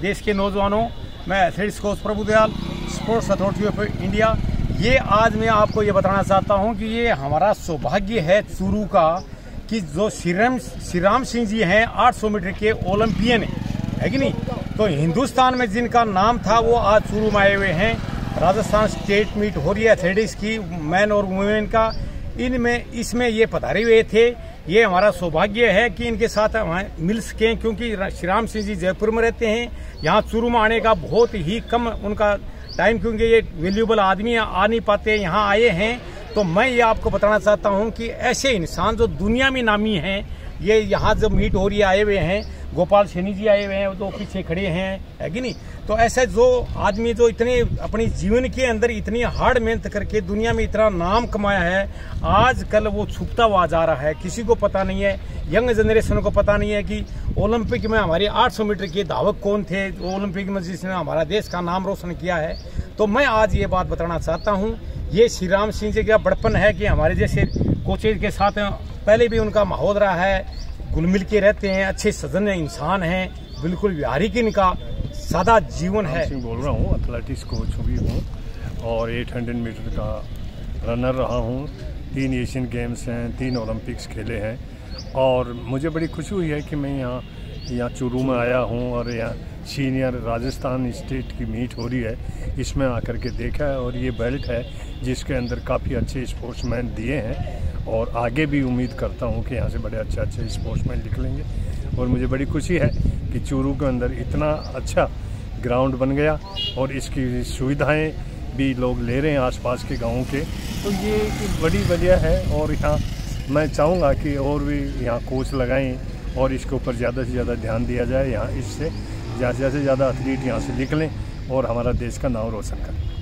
देश के नौजवानों, मैं athletes coach Prabhudayal sports authority of India, ये आज मैं आपको ये बताना चाहता हूँ कि ये हमारा सौभाग्य है चूरू का कि जो श्रीराम श्रीराम सिंह जी हैं 800 मीटर के ओलंपियन है कि नहीं? तो हिंदुस्तान में जिनका नाम था, वो आज चूरू में आए हुए हैं। राजस्थान स्टेट मीट हो रही है एथलेटिक्स की, मैन और वुमेन का। इनमें, इसमें ये पधारे हुए थे ये हमारा सौभाग्य है कि इनके साथ हम मिल सकें, क्योंकि श्री राम सिंह जी जयपुर में रहते हैं। यहाँ चूरू में आने का बहुत ही कम उनका टाइम क्योंकि ये वैल्यूबल आदमी आ नहीं पाते, यहाँ आए हैं। तो मैं ये आपको बताना चाहता हूँ कि ऐसे इंसान जो दुनिया में नामी हैं, ये यहाँ जब मीट हो रही आए हुए हैं गोपाल सैनी जी आए हुए हैं तो पीछे खड़े हैं, है कि नहीं? तो ऐसे जो आदमी जो इतने अपनी जीवन के अंदर इतनी हार्ड मेहनत करके दुनिया में इतना नाम कमाया है आज कल वो छुपता हुआ जा रहा है। किसी को पता नहीं है, यंग जनरेशन को पता नहीं है कि ओलंपिक में हमारे 800 मीटर के धावक कौन थे ओलंपिक में जिसने हमारा देश का नाम रोशन किया है। तो मैं आज ये बात बताना चाहता हूँ, ये श्री राम सिंह जी का बड़पन है कि हमारे जैसे कोचेज के साथ पहले भी उनका माहौल रहा है घुल मिल के रहते हैं अच्छे सजन इंसान हैं बिल्कुल व्यवहारिक इनका सादा जीवन है। बोल रहा हूँ एथलेटिक्स कोच भी हूँ और 800 मीटर का रनर रहा हूँ। तीन एशियन गेम्स हैं तीन ओलंपिक्स खेले हैं और मुझे बड़ी खुशी हुई है कि मैं यहाँ यहाँ चूरू में आया हूँ और यहाँ सीनियर राजस्थान स्टेट की मीट हो रही है। इसमें आकर के देखा है और ये बेल्ट है जिसके अंदर काफ़ी अच्छे स्पोर्ट्समैन दिए हैं। और आगे भी उम्मीद करता हूँ कि यहाँ से बड़े अच्छे अच्छे स्पोर्ट्समैन निकलेंगे। और मुझे बड़ी खुशी है कि चूरू के अंदर इतना अच्छा ग्राउंड बन गया और इसकी सुविधाएँ भी लोग ले रहे हैं आसपास के गाँव के। तो ये एक बड़ी वजह है और यहाँ मैं चाहूँगा कि और भी यहाँ कोच लगाएँ और इसके ऊपर ज़्यादा से ज़्यादा ध्यान दिया जाए, यहाँ इससे ज़्यादा से ज़्यादा एथलीट यहाँ से निकलें और हमारा देश का नाम रोशन करें।